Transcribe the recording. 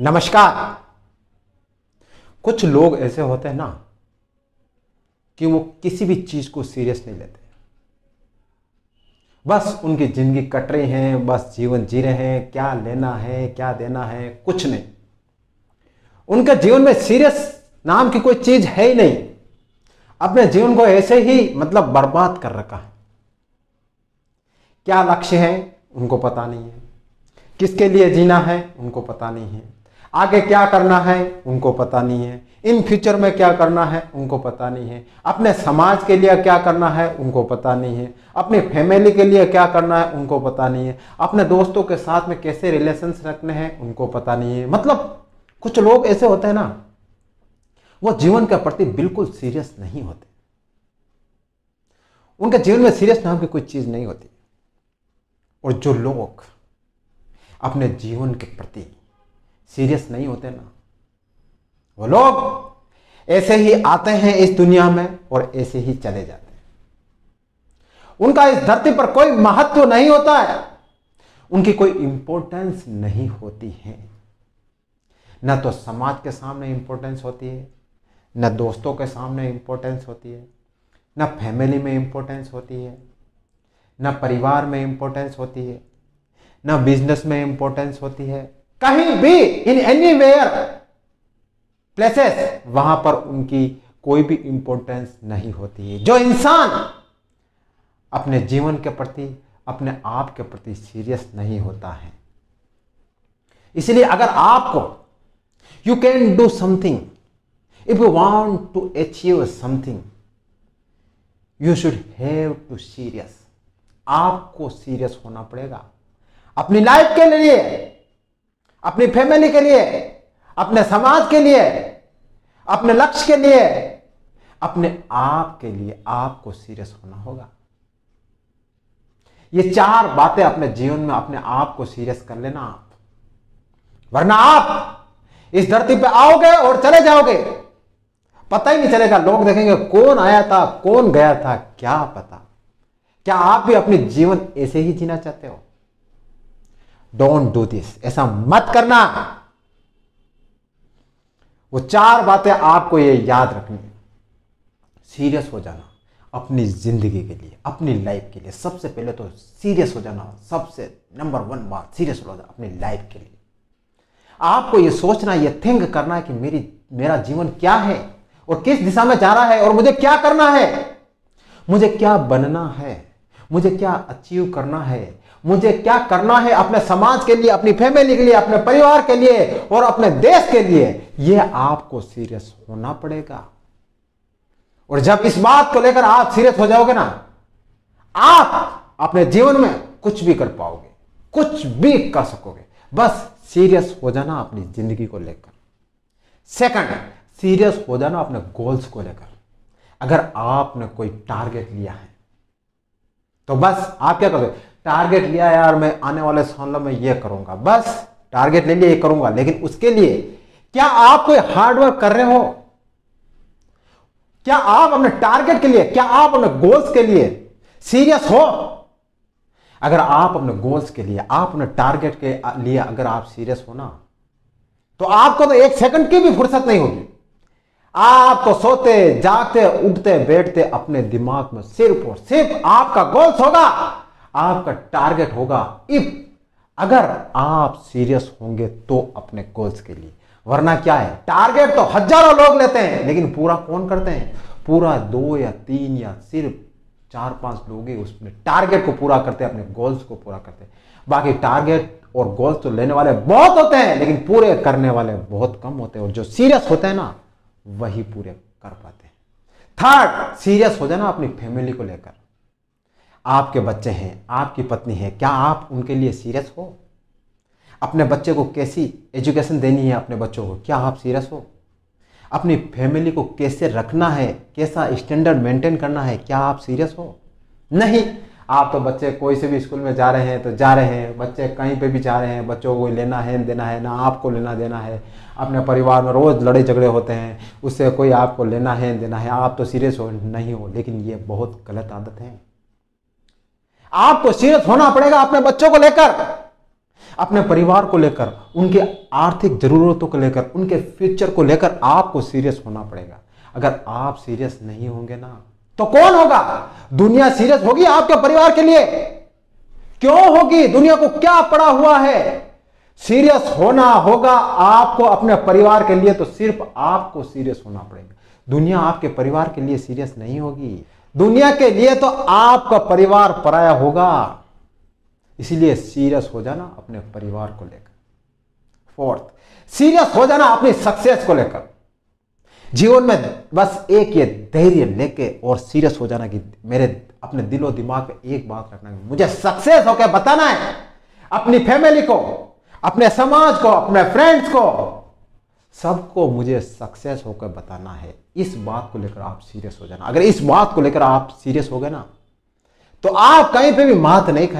नमस्कार। कुछ लोग ऐसे होते हैं ना कि वो किसी भी चीज़ को सीरियस नहीं लेते। बस उनकी ज़िंदगी कट रही है, बस जीवन जी रहे हैं, क्या लेना है, क्या देना है, कुछ नहीं। उनके जीवन में सीरियस नाम की कोई चीज़ है ही नहीं। अपने जीवन को ऐसे ही मतलब बर्बाद कर रखा है। क्या लक्ष्य है, उनको पता नहीं है। किसके लिए जीना है, उनको पता नहीं है। आगे क्या करना है? उनको पता नहीं है। इन फ्यूचर में क्या करना है? उनको पता नहीं है। अपने समाज के लिए क्या करना है? उनको पता नहीं है। अपनी फैमिली के लिए क्या करना है? उनको पता नहीं है। अपने दोस्तों के साथ में कैसे रिलेशंस रखने हैं? उनको पता नहीं है। मतलब कुछ लोग ऐसे होते हैं ना, वो जीवन के प्रति बिल्कुल सीरियस नहीं होते। उनके जीवन में सीरियस नाम की कोई चीज़ नहीं होती। और जो लोग अपने जीवन के प्रति सीरियस नहीं होते ना। वो लोग ऐसे ही आते हैं इस दुनिया में और ऐसे ही चले जाते हैं। उनका इस धरती पर कोई महत्व नहीं होता है। उनकी कोई इंपॉर्टेंस नहीं होती है। न तो समाज के सामने इंपॉर्टेंस होती है, न दोस्तों के सामने इंपॉर्टेंस होती है, न फैमिली में इंपॉर्टेंस होती है, न परिवार में इंपॉर्टेंस होती है, न बिज़नेस में इंपॉर्टेंस होती है। कहीं भी इन एनी वेयर प्लेसेस वहाँ पर उनकी कोई भी इंपॉर्टेंस नहीं होती है। जो इंसान अपने जीवन के प्रति, अपने आप के प्रति सीरियस नहीं होता है। इसलिए अगर आपको you can do something if you want to achieve something you should have to serious आपको सीरियस होना पड़ेगा। अपनी लाइफ के लिए अपनी फैमिली के लिए, अपने समाज के लिए, अपने लक्ष्य के लिए, अपने आप के लिए आपको सीरियस होना होगा। ये चार बातें अपने जीवन में अपने आप को सीरियस कर लेना आप। वरना आप इस धरती पे आओगे और चले जाओगे। पता ही नहीं चलेगा, लोग देखेंगे कौन आया था, कौन गया था, क्या पता। क्या आप भी अपने जीवन ऐसे ही जीना चाहते हो? डोंट डू दिस ऐसा मत करना। वो चार बातें आपको ये याद रखनी सीरियस हो जाना। अपनी ज़िंदगी के लिए, अपनी लाइफ के लिए। सबसे पहले तो सीरियस हो जाना। सबसे नंबर वन बात सीरियस हो जाना अपनी लाइफ के लिए। आपको ये सोचना, ये थिंक करना है कि मेरी, मेरा जीवन क्या है? और किस दिशा में जा रहा है? और मुझे क्या करना है? मुझे क्या बनना है? मुझे क्या अचीव करना है? मुझे क्या करना है अपने समाज के लिए, अपनी फैमिली के लिए, अपने परिवार के लिए और अपने देश के लिए? यह आपको सीरियस होना पड़ेगा। और जब इस बात को लेकर आप सीरियस हो जाओगे ना, आप अपने जीवन में कुछ भी कर पाओगे, कुछ भी कर सकोगे। बस सीरियस हो जाना अपनी ज़िंदगी को लेकर। सेकंड सीरियस हो जाना अपने गोल्स को लेकर। अगर आपने कोई टारगेट लिया है तो बस, आप क्या करोगे? टारगेट लिया यार, मैं आने वाले सालों में ये करूँगा। बस टारगेट ले लिया, ये करूँगा। लेकिन उसके लिए, क्या आप कोई हार्डवर्क कर रहे हो? क्या आप अपने टारगेट के लिए, क्या आप अपने गोल्स के लिए सीरियस हो? अगर आप अपने गोल्स के लिए, आप अपने टारगेट के लिए अगर आप सीरियस हो ना तो आपको तो एक सेकंड की भी फुर्सत नहीं होगी। आप तो सोते, जागते, उठते, बैठते अपने दिमाग में सिर्फ़ और सिर्फ़ आपका गोल्स होगा। आपका टारगेट होगा। इफ़ अगर आप सीरियस होंगे तो अपने गोल्स के लिए। वरना क्या है? टारगेट तो हज़ारों लोग लेते हैं, लेकिन पूरा कौन करते हैं? पूरा दो या तीन या सिर्फ़ चार पाँच लोग ही उसमें टारगेट को पूरा करते हैं, अपने गोल्स को पूरा करते हैं। बाकी टारगेट और गोल्स तो लेने वाले बहुत होते हैं, लेकिन पूरे करने वाले बहुत कम होते हैं। और जो सीरियस होते हैं ना वही पूरे कर पाते हैं। थर्ड सीरियस हो जाना अपनी फैमिली को लेकर। आपके बच्चे हैं, आपकी पत्नी है, क्या आप उनके लिए सीरियस हो? अपने बच्चे को कैसी एजुकेशन देनी है अपने बच्चों को? क्या आप सीरियस हो? अपनी फैमिली को कैसे रखना है? कैसा स्टैंडर्ड मेंटेन करना है? क्या आप सीरियस हो? नहीं आप तो बच्चे कोई से भी स्कूल में जा रहे हैं तो जा रहे हैं। बच्चे कहीं पे भी जा रहे हैं, बच्चों को लेना है, देना है, ना आपको लेना, देना है। अपने परिवार में रोज़ लड़े झगड़े होते हैं, उससे कोई आपको लेना है, देना है। आप तो सीरियस हो, नहीं हो, लेकिन ये बहुत गलत आदत है। आपको सीरियस होना पड़ेगा अपने बच्चों को लेकर, अपने परिवार को लेकर, उनके आर्थिक जरूरतों को लेकर, उनके फ्यूचर को लेकर आपको सीरियस होना पड़ेगा। अगर आप सीरियस नहीं होंगे ना तो कौन होगा? दुनिया सीरियस होगी आपके परिवार के लिए। क्यों होगी? दुनिया को क्या पड़ा हुआ है? सीरियस होना होगा आपको अपने परिवार के लिए तो सिर्फ़ आपको सीरियस होना पड़ेगा। दुनिया आपके परिवार के लिए सीरियस नहीं होगी। दुनिया के लिए तो आपका परिवार पराया होगा। इसीलिए सीरियस हो जाना अपने परिवार को लेकर। फोर्थ सीरियस हो जाना अपनी सक्सेस को लेकर। जीवन में बस एक ये धैर्य लेके और सीरियस हो जाना कि मेरे अपने दिलो दिमाग पे एक बात रखना है। मुझे सक्सेस होकर बताना है अपनी फैमिली को, अपने समाज को, अपने फ्रेंड्स को। सबको मुझे सक्सेस होकर बताना है। इस बात को लेकर आप सीरियस हो जाना। अगर इस बात को लेकर आप सीरियस हो गए ना तो आप कहीं पे भी मात नहीं खाए